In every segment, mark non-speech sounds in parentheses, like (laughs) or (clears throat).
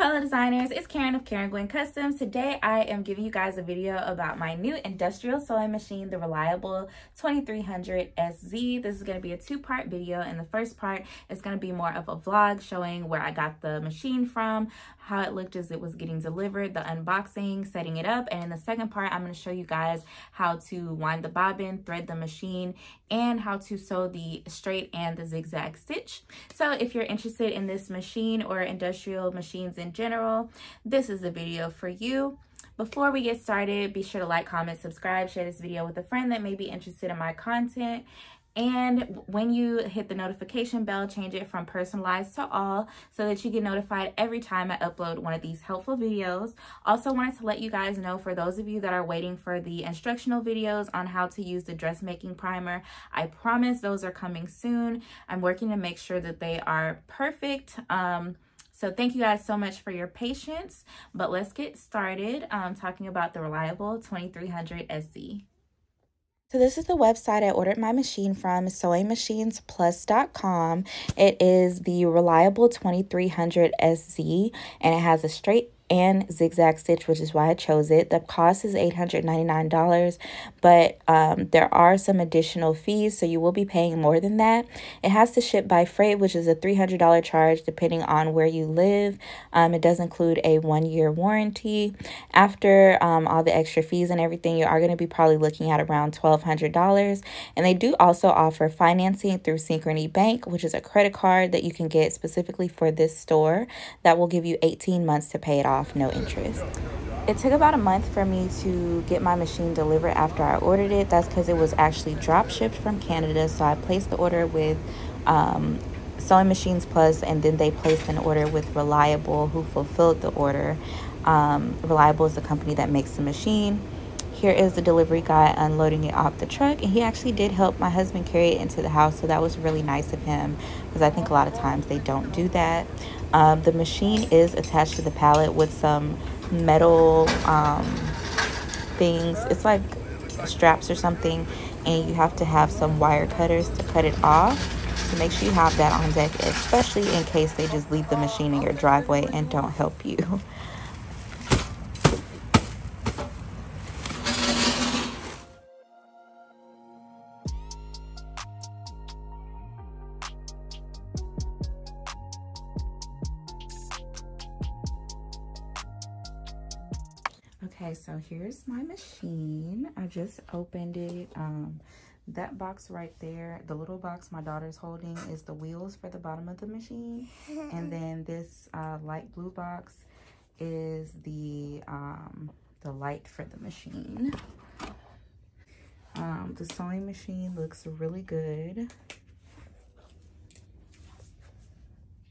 fellow designers, it's Karen of Karen Gwen Customs. Today I am giving you guys a video about my new industrial sewing machine, the Reliable 2300 SZ. This is going to be a two-part video and the first part is going to be more of a vlog showing where I got the machine from, how it looked as it was getting delivered, the unboxing, setting it up, and in the second part I'm going to show you guys how to wind the bobbin, thread the machine, and how to sew the straight and the zigzag stitch. So if you're interested in this machine or industrial machines in general, this is the video for you. Before we get started, be sure to like, comment, subscribe, share this video with a friend that may be interested in my content. And when you hit the notification bell, change it from personalized to all so that you get notified every time I upload one of these helpful videos. Also wanted to let you guys know for those of you that are waiting for the instructional videos on how to use the dressmaking primer, I promise those are coming soon. I'm working to make sure that they are perfect. Um, so thank you guys so much for your patience, but let's get started um, talking about the Reliable 2300 SZ. So this is the website I ordered my machine from, sewingmachinesplus.com. It is the Reliable 2300 SZ, and it has a straight and zigzag stitch, which is why I chose it. The cost is $899, but um, there are some additional fees, so you will be paying more than that. It has to ship by freight, which is a $300 charge depending on where you live. Um, it does include a one-year warranty. After um, all the extra fees and everything, you are going to be probably looking at around $1,200. And they do also offer financing through Synchrony Bank, which is a credit card that you can get specifically for this store that will give you 18 months to pay it off off, no interest. It took about a month for me to get my machine delivered after I ordered it. That's because it was actually drop shipped from Canada. So I placed the order with um, Sewing Machines Plus, and then they placed an order with Reliable, who fulfilled the order. Um, Reliable is the company that makes the machine. Here is the delivery guy unloading it off the truck, and he actually did help my husband carry it into the house, so that was really nice of him because I think a lot of times they don't do that. Um, the machine is attached to the pallet with some metal um, things. It's like straps or something, and you have to have some wire cutters to cut it off. So make sure you have that on deck, especially in case they just leave the machine in your driveway and don't help you. (laughs) I just opened it. Um, that box right there, the little box my daughter's holding is the wheels for the bottom of the machine. (laughs) and then this uh, light blue box is the, um, the light for the machine. Um, the sewing machine looks really good.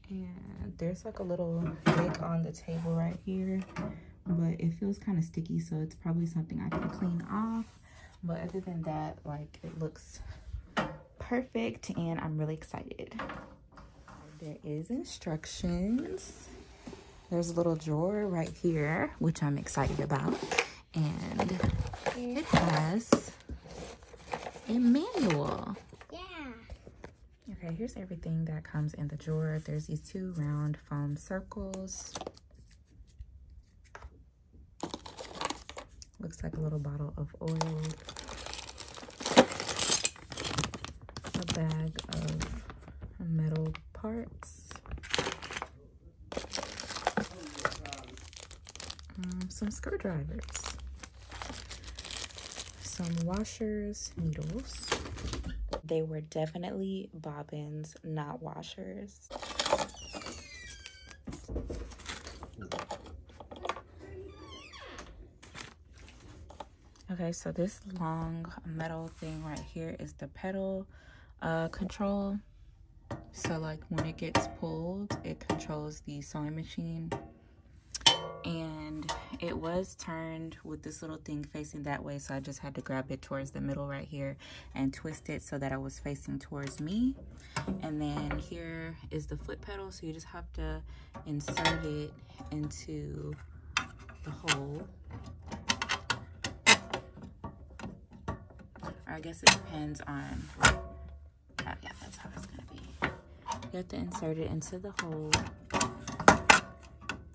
And there's like a little nick on the table right here but it feels kind of sticky so it's probably something I can clean off. But other than that like it looks perfect and I'm really excited. There is instructions. There's a little drawer right here which I'm excited about. And it has a manual. Yeah. Okay here's everything that comes in the drawer. There's these two round foam circles Looks like a little bottle of oil. A bag of metal parts. Um, some screwdrivers. Some washers, needles. They were definitely bobbins, not washers. Okay, so this long metal thing right here is the pedal uh, control. So like when it gets pulled, it controls the sewing machine. And it was turned with this little thing facing that way. So I just had to grab it towards the middle right here and twist it so that I was facing towards me. And then here is the foot pedal. So you just have to insert it into the hole Or I guess it depends on, oh, yeah, that's how it's gonna be. You have to insert it into the hole,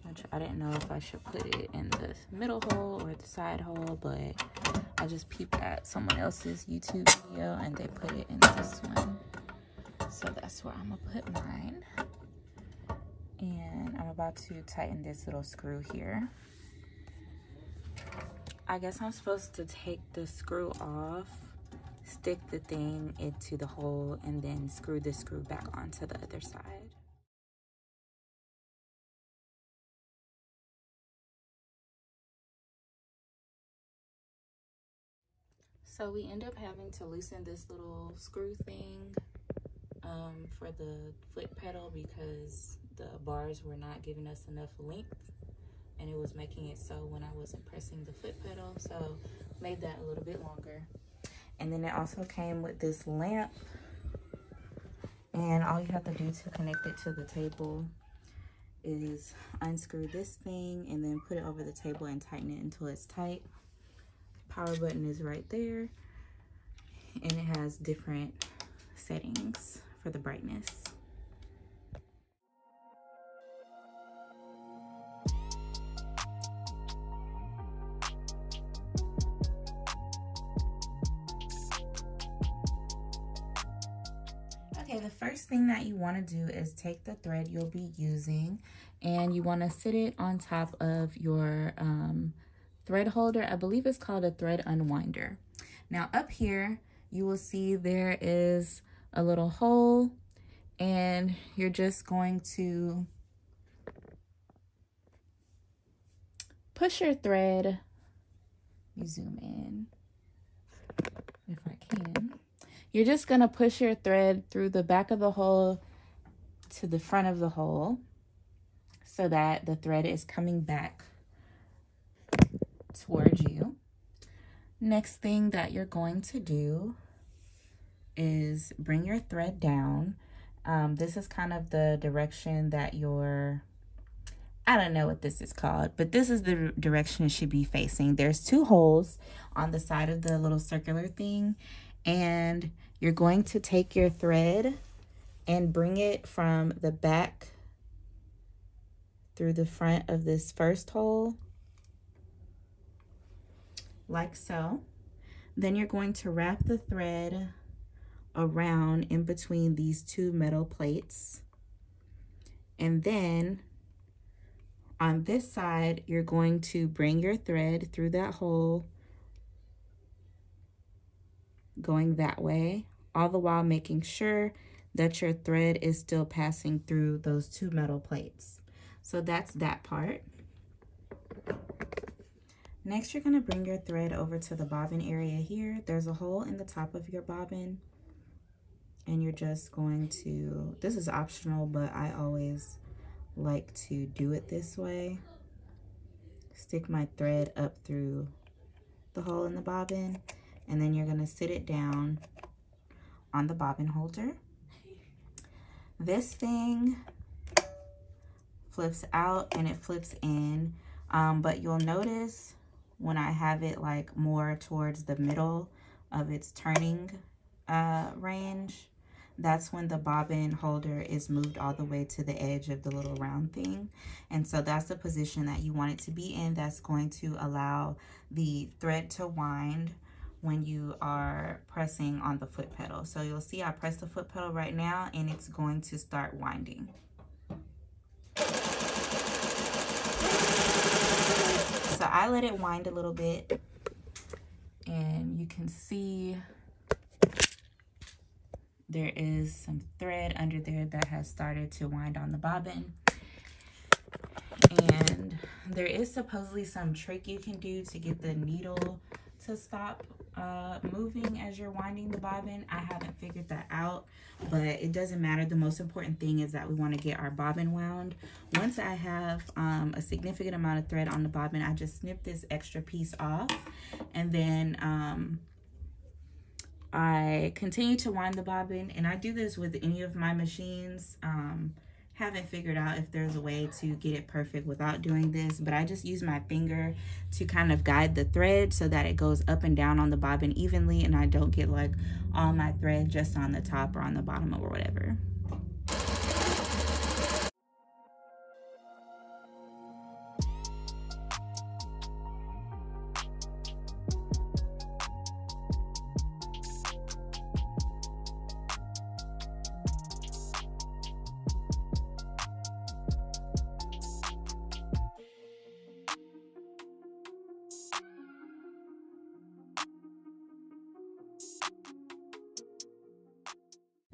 which I didn't know if I should put it in the middle hole or the side hole, but I just peeped at someone else's YouTube video and they put it in this one. So that's where I'm gonna put mine. And I'm about to tighten this little screw here. I guess I'm supposed to take the screw off, stick the thing into the hole, and then screw the screw back onto the other side. So we end up having to loosen this little screw thing um, for the foot pedal because the bars were not giving us enough length and it was making it so when I wasn't pressing the foot pedal. So made that a little bit longer. And then it also came with this lamp. And all you have to do to connect it to the table is unscrew this thing and then put it over the table and tighten it until it's tight. Power button is right there. And it has different settings for the brightness. You want to do is take the thread you'll be using and you want to sit it on top of your um, thread holder. I believe it's called a thread unwinder. Now up here, you will see there is a little hole and you're just going to push your thread. You zoom in if I can. You're just going to push your thread through the back of the hole to the front of the hole so that the thread is coming back towards you. Next thing that you're going to do is bring your thread down. Um, this is kind of the direction that your, I don't know what this is called, but this is the direction it should be facing. There's two holes on the side of the little circular thing, and you're going to take your thread and bring it from the back through the front of this first hole, like so. Then you're going to wrap the thread around in between these two metal plates. And then on this side, you're going to bring your thread through that hole, going that way, all the while making sure that your thread is still passing through those two metal plates. So that's that part. Next, you're gonna bring your thread over to the bobbin area here. There's a hole in the top of your bobbin and you're just going to, this is optional, but I always like to do it this way. Stick my thread up through the hole in the bobbin, and then you're gonna sit it down on the bobbin holder. This thing flips out and it flips in, um, but you'll notice when I have it like more towards the middle of its turning uh, range, that's when the bobbin holder is moved all the way to the edge of the little round thing. And so that's the position that you want it to be in. That's going to allow the thread to wind when you are pressing on the foot pedal. So you'll see I press the foot pedal right now and it's going to start winding. So I let it wind a little bit and you can see there is some thread under there that has started to wind on the bobbin. And there is supposedly some trick you can do to get the needle to stop uh, moving as you're winding the bobbin. I haven't figured that out, but it doesn't matter. The most important thing is that we want to get our bobbin wound. Once I have um, a significant amount of thread on the bobbin, I just snip this extra piece off and then um, I continue to wind the bobbin and I do this with any of my machines. Um, haven't figured out if there's a way to get it perfect without doing this, but I just use my finger to kind of guide the thread so that it goes up and down on the bobbin evenly and I don't get like all my thread just on the top or on the bottom or whatever.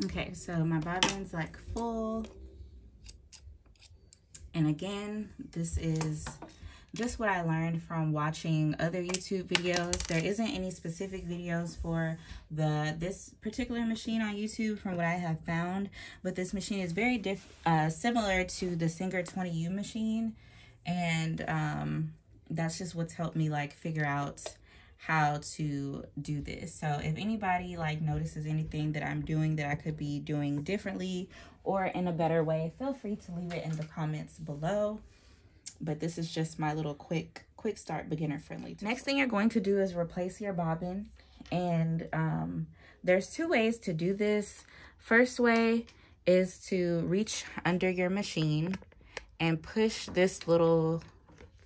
Okay, so my bobbin's like full. And again, this is just what I learned from watching other YouTube videos. There isn't any specific videos for the this particular machine on YouTube from what I have found, but this machine is very diff uh, similar to the Singer 20U machine, and um, that's just what's helped me like figure out how to do this. So if anybody like notices anything that I'm doing that I could be doing differently or in a better way, feel free to leave it in the comments below. But this is just my little quick quick start beginner friendly next thing you're going to do is replace your bobbin. And um, there's two ways to do this. First way is to reach under your machine and push this little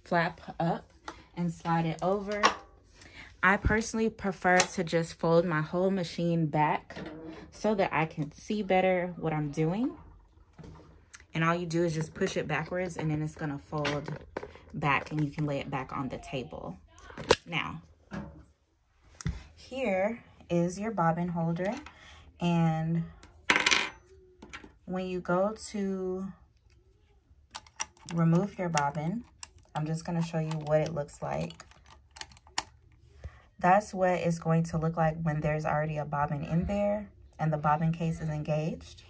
flap up and slide it over I personally prefer to just fold my whole machine back so that I can see better what I'm doing and all you do is just push it backwards and then it's gonna fold back and you can lay it back on the table. Now, here is your bobbin holder. And when you go to remove your bobbin, I'm just gonna show you what it looks like. That's what it's going to look like when there's already a bobbin in there and the bobbin case is engaged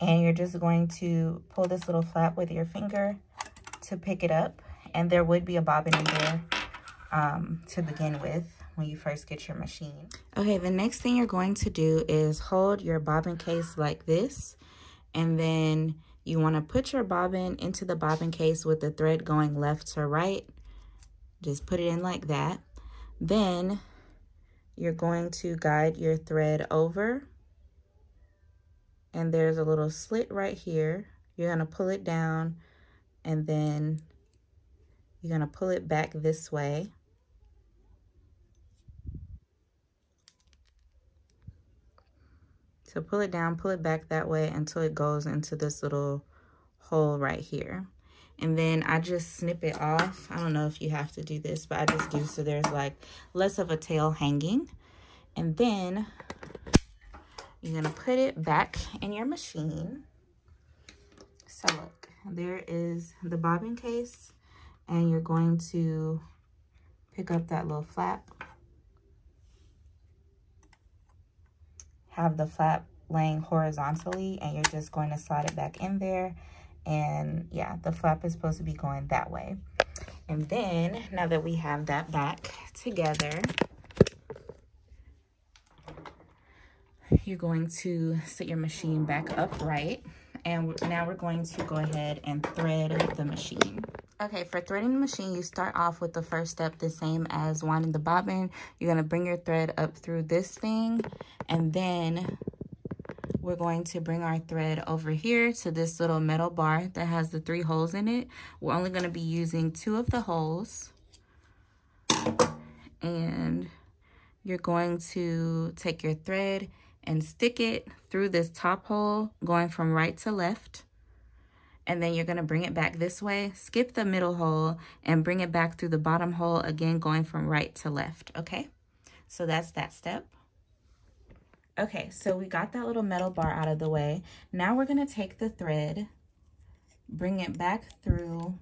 and you're just going to pull this little flap with your finger to pick it up and there would be a bobbin in there um, to begin with when you first get your machine. Okay, the next thing you're going to do is hold your bobbin case like this and then you want to put your bobbin into the bobbin case with the thread going left to right. Just put it in like that. Then you're going to guide your thread over and there's a little slit right here. You're going to pull it down and then you're going to pull it back this way. So pull it down, pull it back that way until it goes into this little hole right here. And then I just snip it off. I don't know if you have to do this, but I just do so there's like less of a tail hanging. And then you're to put it back in your machine. So look, there is the bobbin case and you're going to pick up that little flap. Have the flap laying horizontally and you're just going to slide it back in there. And yeah, the flap is supposed to be going that way. And then now that we have that back together, you're going to set your machine back upright. And now we're going to go ahead and thread the machine. Okay, for threading the machine, you start off with the first step the same as winding the bobbin. You're going to bring your thread up through this thing. And then we're going to bring our thread over here to this little metal bar that has the three holes in it. We're only going to be using two of the holes. And you're going to take your thread and stick it through this top hole going from right to left. And then you're going to bring it back this way, skip the middle hole, and bring it back through the bottom hole again going from right to left, okay? So that's that step. Okay, so we got that little metal bar out of the way. Now we're going to take the thread, bring it back through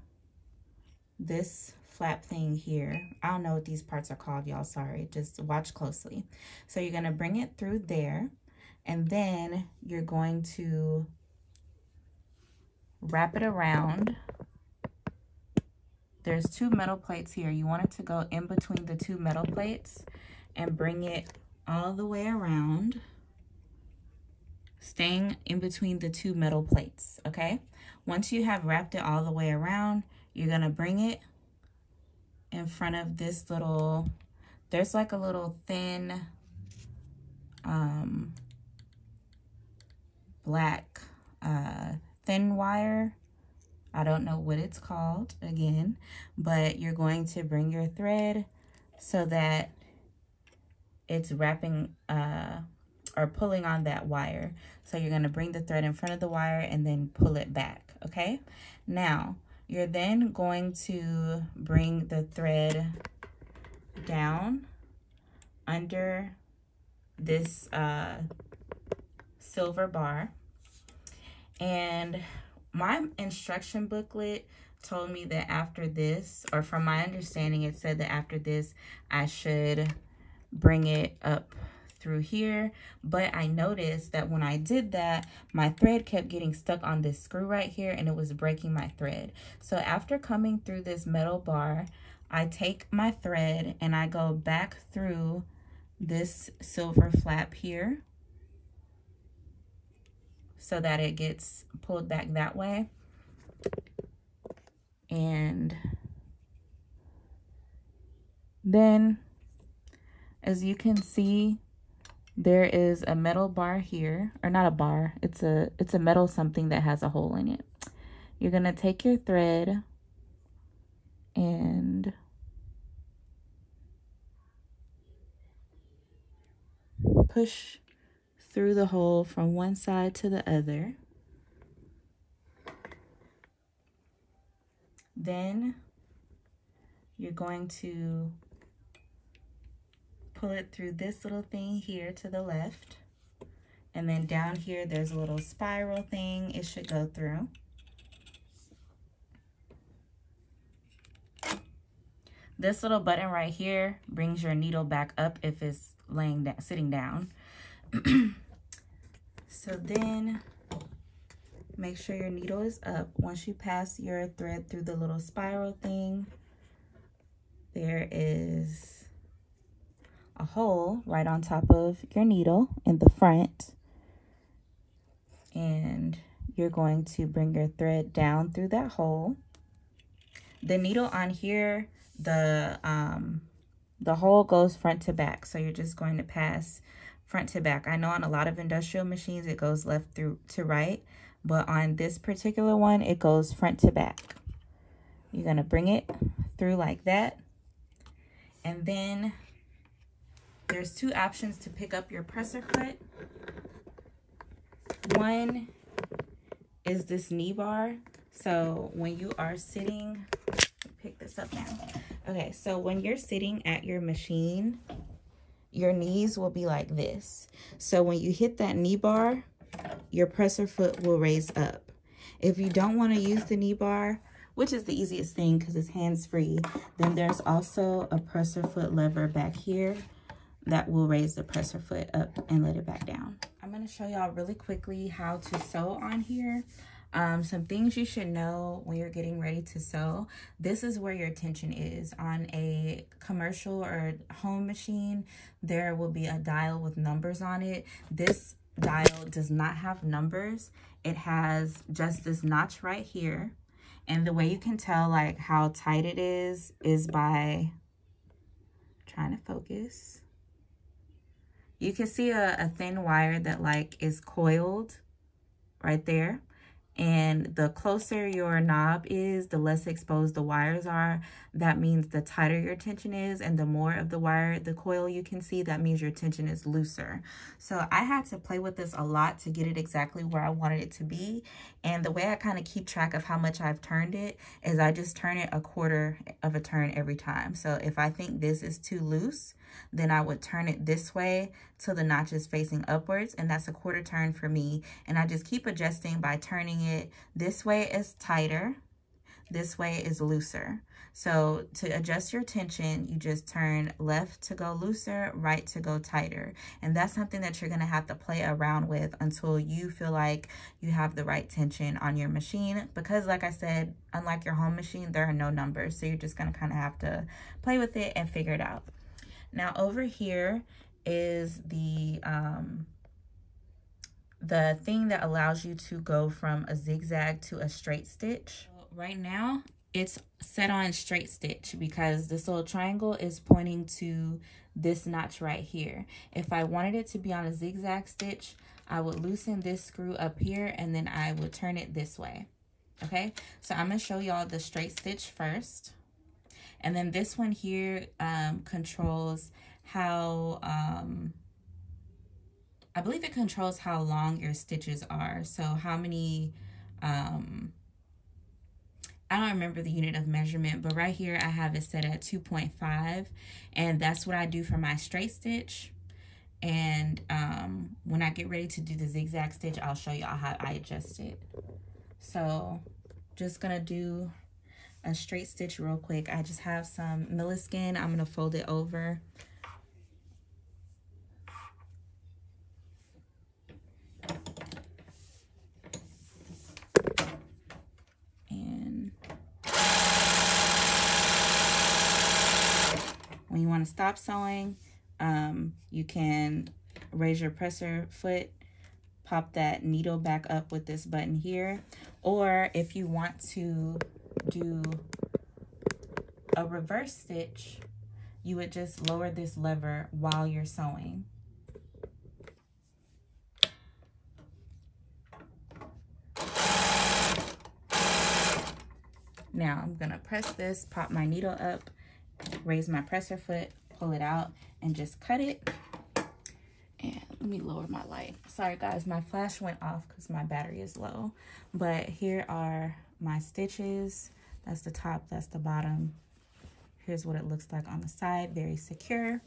this flap thing here. I don't know what these parts are called, y'all. Sorry. Just watch closely. So you're going to bring it through there. And then you're going to wrap it around. There's two metal plates here. You want it to go in between the two metal plates and bring it all the way around staying in between the two metal plates, okay? Once you have wrapped it all the way around, you're gonna bring it in front of this little, there's like a little thin um, black uh, thin wire. I don't know what it's called again, but you're going to bring your thread so that it's wrapping uh, or pulling on that wire. So you're going to bring the thread in front of the wire and then pull it back, okay? Now, you're then going to bring the thread down under this uh, silver bar. And my instruction booklet told me that after this, or from my understanding, it said that after this, I should bring it up through here. But I noticed that when I did that, my thread kept getting stuck on this screw right here and it was breaking my thread. So after coming through this metal bar, I take my thread and I go back through this silver flap here so that it gets pulled back that way. And then as you can see, there is a metal bar here, or not a bar, it's a it's a metal something that has a hole in it. You're gonna take your thread and push through the hole from one side to the other. Then you're going to pull it through this little thing here to the left. And then down here, there's a little spiral thing it should go through. This little button right here brings your needle back up if it's laying down, sitting down. (clears throat) so then make sure your needle is up. Once you pass your thread through the little spiral thing, there is a hole right on top of your needle in the front. And you're going to bring your thread down through that hole. The needle on here, the um, the hole goes front to back. So you're just going to pass front to back. I know on a lot of industrial machines, it goes left through to right, but on this particular one, it goes front to back. You're gonna bring it through like that. And then there's two options to pick up your presser foot. One is this knee bar. So when you are sitting, pick this up now. Okay, so when you're sitting at your machine, your knees will be like this. So when you hit that knee bar, your presser foot will raise up. If you don't want to use the knee bar, which is the easiest thing because it's hands-free, then there's also a presser foot lever back here that will raise the presser foot up and let it back down. I'm going to show y'all really quickly how to sew on here. Um, some things you should know when you're getting ready to sew. This is where your tension is. On a commercial or home machine, there will be a dial with numbers on it. This dial does not have numbers. It has just this notch right here. And the way you can tell like how tight it is is by trying to focus. You can see a, a thin wire that like is coiled right there. And the closer your knob is, the less exposed the wires are. That means the tighter your tension is and the more of the wire, the coil you can see, that means your tension is looser. So I had to play with this a lot to get it exactly where I wanted it to be. And the way I kind of keep track of how much I've turned it is I just turn it a quarter of a turn every time. So if I think this is too loose, then I would turn it this way till the notch is facing upwards and that's a quarter turn for me. And I just keep adjusting by turning it this way is tighter, this way is looser. So to adjust your tension, you just turn left to go looser, right to go tighter. And that's something that you're going to have to play around with until you feel like you have the right tension on your machine. Because like I said, unlike your home machine, there are no numbers. So you're just going to kind of have to play with it and figure it out. Now over here is the, um, the thing that allows you to go from a zigzag to a straight stitch. Right now, it's set on straight stitch because this little triangle is pointing to this notch right here. If I wanted it to be on a zigzag stitch, I would loosen this screw up here and then I would turn it this way. Okay, so I'm to show y'all the straight stitch first. And then this one here um, controls how, um, I believe it controls how long your stitches are. So how many, um, I don't remember the unit of measurement, but right here I have it set at 2.5 and that's what I do for my straight stitch. And um, when I get ready to do the zigzag stitch, I'll show y'all how I adjust it. So just gonna do a straight stitch real quick. I just have some Milliskin. I'm gonna fold it over. And when you want to stop sewing, um, you can raise your presser foot pop that needle back up with this button here. Or if you want to do a reverse stitch, you would just lower this lever while you're sewing. Now I'm gonna press this, pop my needle up, raise my presser foot, pull it out, and just cut it. And let me lower my light. Sorry guys my flash went off because my battery is low. But here are my stitches that's the top that's the bottom here's what it looks like on the side very secure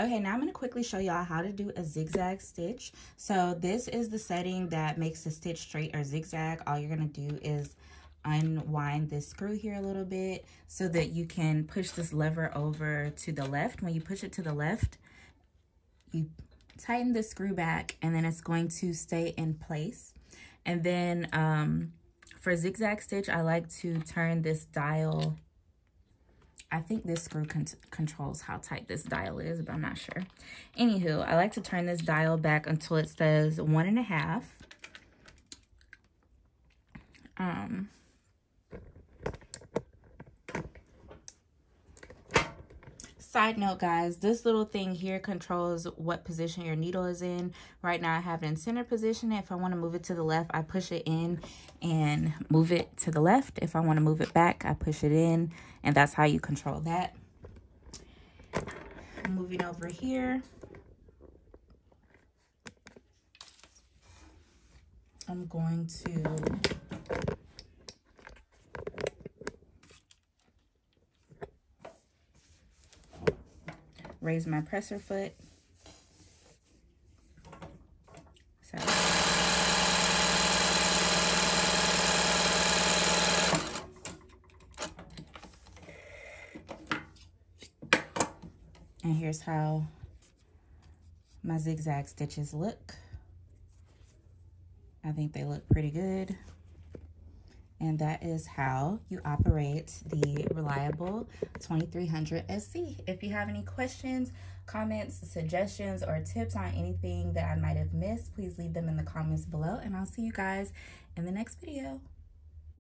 Okay, now I'm going to quickly show y'all how to do a zigzag stitch. So this is the setting that makes the stitch straight or zigzag. All you're going to do is unwind this screw here a little bit so that you can push this lever over to the left. When you push it to the left, you tighten the screw back and then it's going to stay in place. And then um, for zigzag stitch, I like to turn this dial. I think this screw con controls how tight this dial is, but I'm not sure. Anywho, I like to turn this dial back until it says one and a half. Um, Side note, guys, this little thing here controls what position your needle is in. Right now, I have it in center position. If I want to move it to the left, I push it in and move it to the left. If I want to move it back, I push it in, and that's how you control that. Moving over here. I'm going to raise my presser foot. So. And here's how my zigzag stitches look. I think they look pretty good. And that is how you operate the reliable 2300 SZ. If you have any questions, comments, suggestions, or tips on anything that I might have missed, please leave them in the comments below. And I'll see you guys in the next video.